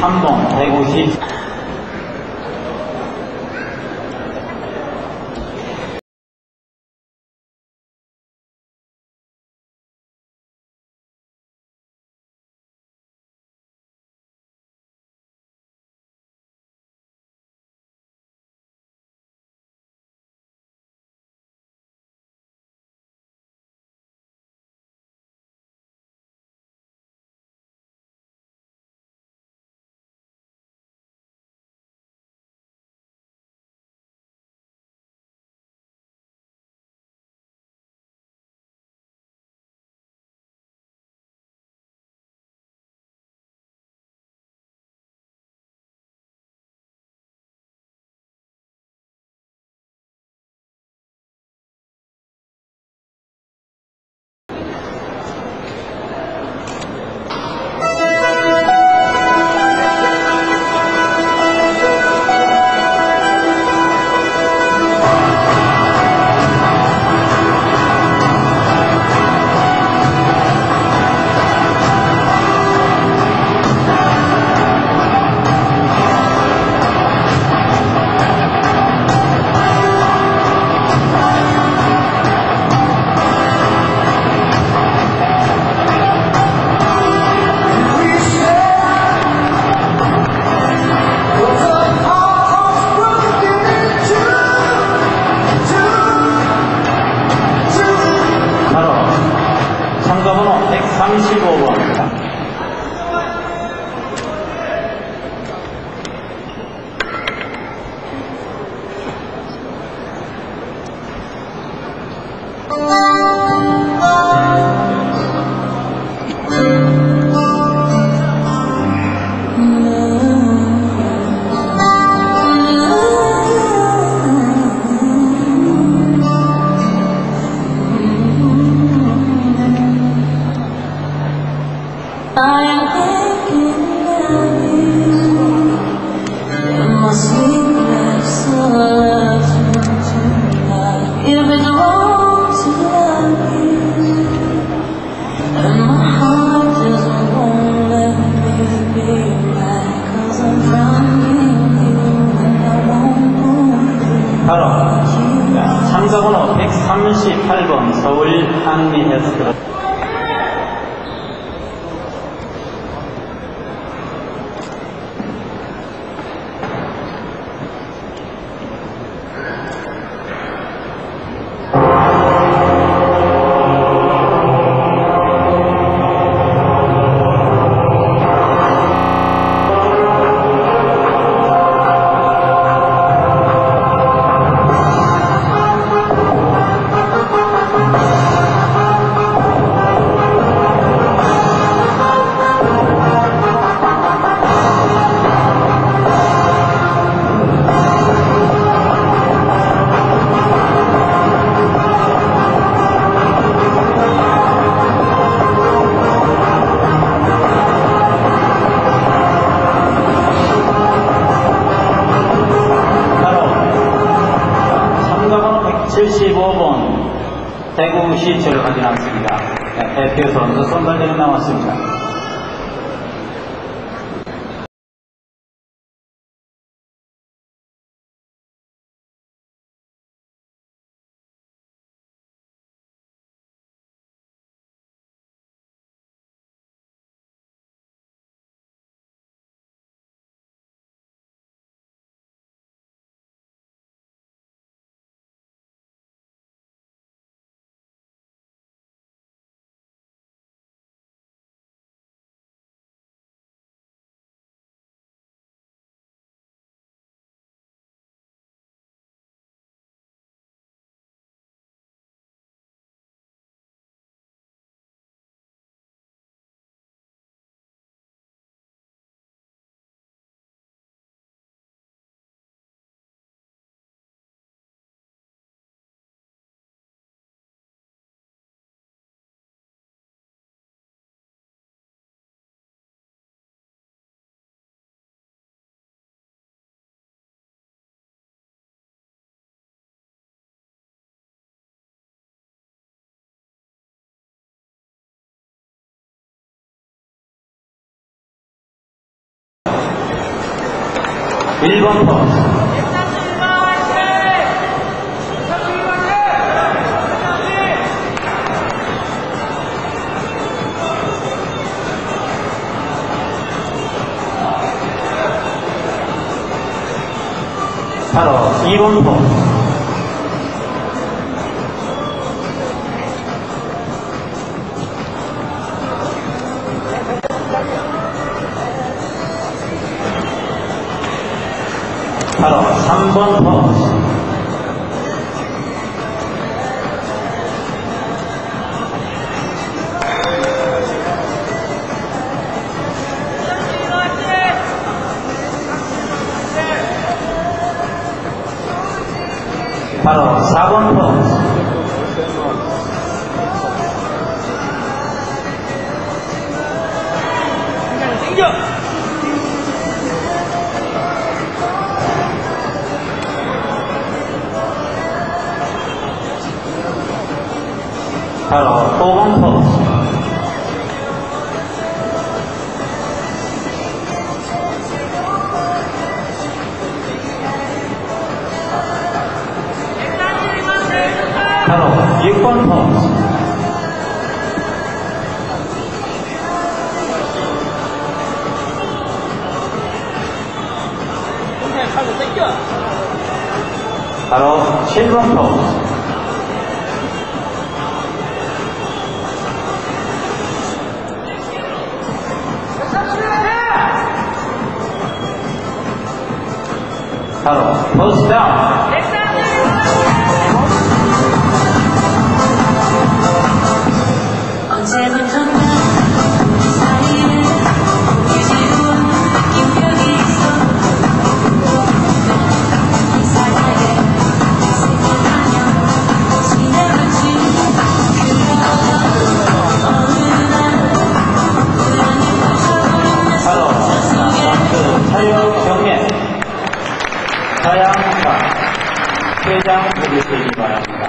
3本英語1 38번 서울 항리에서 75번 대구시 철을 확인하겠습니다. 네, 대표 선수 선발대로 나왔습니다. 1번 포스 바로 2번 포 스 바로 3번 포스 바로 4번 포스 바로 5번 포스 바로 6번 포스 바로 7번 포 스 바로 down to the sleeping